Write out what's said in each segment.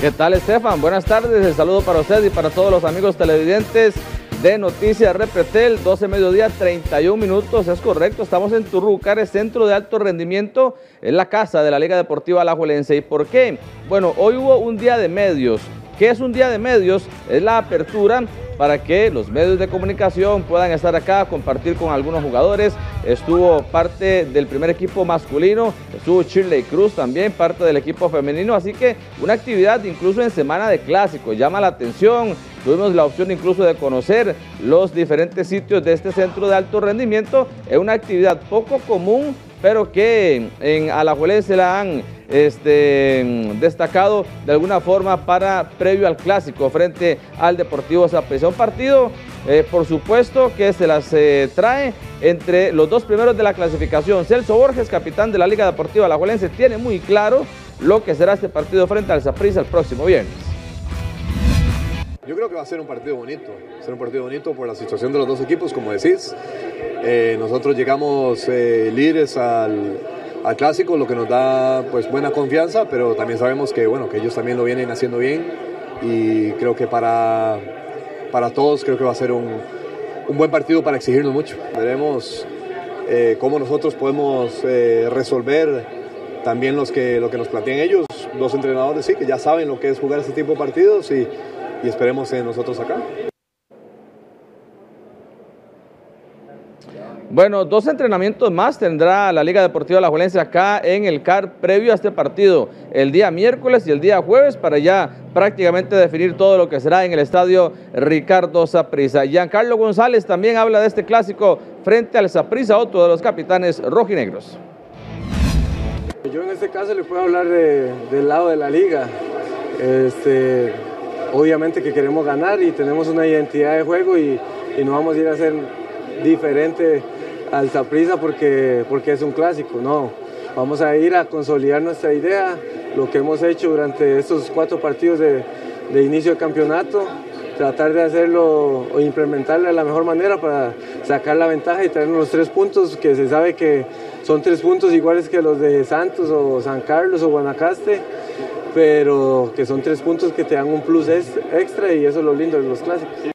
¿Qué tal, Estefan? Buenas tardes. El saludo para usted y para todos los amigos televidentes de Noticias Repretel, 12 mediodía, 31 minutos, es correcto, estamos en Turrucar, centro de alto rendimiento, en la casa de la Liga Deportiva Alajuelense. ¿Y por qué? Bueno, hoy hubo un día de medios. ¿Qué es un día de medios? Es la apertura para que los medios de comunicación puedan estar acá, compartir con algunos jugadores. Estuvo parte del primer equipo masculino, estuvo Shirley Cruz también, parte del equipo femenino, así que una actividad incluso en semana de clásicos, llama la atención. Tuvimos la opción incluso de conocer los diferentes sitios de este centro de alto rendimiento. Es una actividad poco común, pero que en Alajuelense se la han este, destacado de alguna forma para previo al clásico frente al Deportivo Zaprisa. Un partido, eh, por supuesto, que se las eh, trae entre los dos primeros de la clasificación. Celso Borges, capitán de la Liga Deportiva Alajuelense, tiene muy claro lo que será este partido frente al Zaprisa el próximo viernes. Yo creo que va a ser un partido bonito, va a ser un partido bonito por la situación de los dos equipos, como decís. Eh, nosotros llegamos líderes al, al clásico, lo que nos da pues buena confianza, pero también sabemos que bueno, que ellos también lo vienen haciendo bien y creo que para, para todos creo que va a ser un, un buen partido para exigirnos mucho. Veremos eh, cómo nosotros podemos eh, resolver también los que, lo que nos plantean ellos, los entrenadores sí, que ya saben lo que es jugar este tipo de partidos y, y esperemos en nosotros acá. Bueno, dos entrenamientos más tendrá la Liga Deportiva La Juelense acá en el CAR previo a este partido, el día miércoles y el día jueves para ya prácticamente definir todo lo que será en el estadio Ricardo Saprissa. Giancarlo González también habla de este clásico frente al Saprissa, otro de los capitanes rojinegros. Yo en este caso le puedo hablar del lado de la liga. Este, obviamente que queremos ganar y tenemos una identidad de juego y, no vamos a ir a ser diferente al Zaprisa porque, porque es un clásico, no. Vamos a ir a consolidar nuestra idea, lo que hemos hecho durante estos cuatro partidos de, de inicio de campeonato, tratar de hacerlo o implementarlo de la mejor manera para sacar la ventaja y traernos los tres puntos, que se sabe que son tres puntos iguales que los de Santos o San Carlos o Guanacaste, pero que son tres puntos que te dan un plus extra y eso es lo lindo de los clásicos.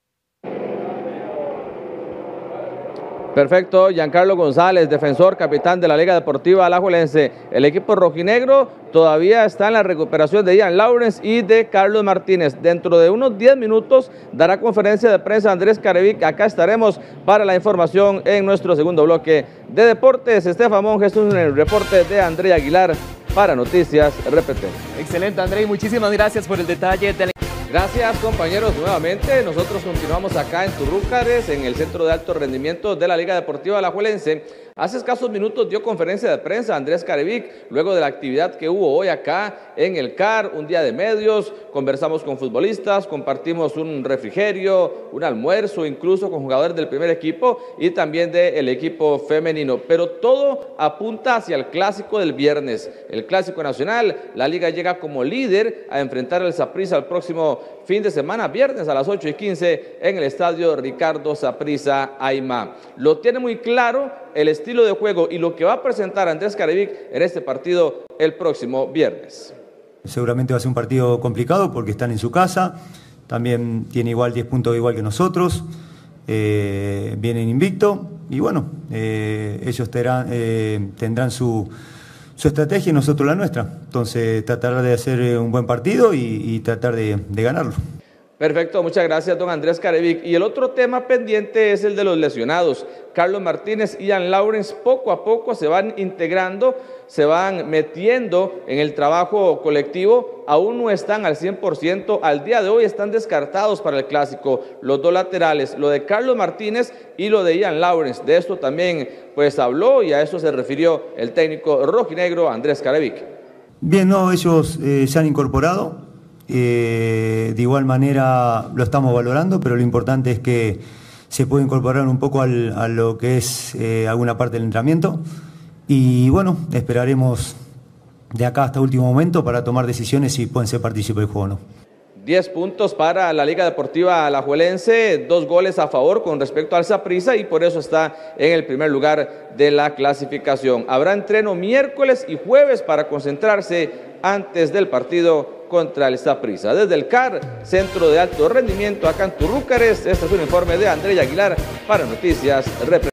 Perfecto, Giancarlo González, defensor, capitán de la Liga Deportiva Alajuelense. El equipo rojinegro todavía está en la recuperación de Ian Lawrence y de Carlos Martínez. Dentro de unos 10 minutos dará conferencia de prensa Andrés Carevic. Acá estaremos para la información en nuestro segundo bloque de deportes. Estefan Monge, esto es el reporte de André Aguilar para Noticias RPT. Excelente, André, muchísimas gracias por el detalle de Gracias compañeros nuevamente. Nosotros continuamos acá en Turrúcares, en el Centro de Alto Rendimiento de la Liga Deportiva Alajuelense. Hace escasos minutos dio conferencia de prensa Andrés Carevic, luego de la actividad que hubo hoy acá en el CAR, un día de medios, conversamos con futbolistas, compartimos un refrigerio, un almuerzo, incluso con jugadores del primer equipo y también del equipo femenino. Pero todo apunta hacia el clásico del viernes, el clásico nacional. La liga llega como líder a enfrentar al Saprissa el próximo fin de semana, viernes a las 8 y 15 en el estadio Ricardo Saprissa Aymá. Lo tiene muy claro el estilo de juego y lo que va a presentar Andrés Carevic en este partido el próximo viernes. Seguramente va a ser un partido complicado porque están en su casa, también tiene igual 10 puntos igual que nosotros, eh, vienen invicto y bueno, eh, ellos eh, tendrán su su estrategia y nosotros la nuestra. Entonces, tratar de hacer eh, un buen partido y, tratar de, de, ganarlo. Perfecto, muchas gracias, don Andrés Carevic. Y el otro tema pendiente es el de los lesionados. Carlos Martínez y Ian Lawrence poco a poco se van integrando se van metiendo en el trabajo colectivo, aún no están al 100%, al día de hoy están descartados para el clásico los dos laterales, lo de Carlos Martínez y lo de Ian Lawrence. De esto también pues habló y a eso se refirió el técnico rojinegro Andrés Carevic. Bien, no, ellos eh, se han incorporado, eh, de igual manera lo estamos valorando, pero lo importante es que se puede incorporar un poco al, a lo que es eh, alguna parte del entrenamiento. Y bueno, esperaremos de acá hasta último momento para tomar decisiones si pueden ser partícipes del juego o no. 10 puntos para la Liga Deportiva Alajuelense, dos goles a favor con respecto al Saprissa y por eso está en el primer lugar de la clasificación. Habrá entreno miércoles y jueves para concentrarse antes del partido contra el Saprissa. Desde el CAR, Centro de Alto Rendimiento, acá en Turrúcares, este es un informe de André Aguilar para Noticias Rep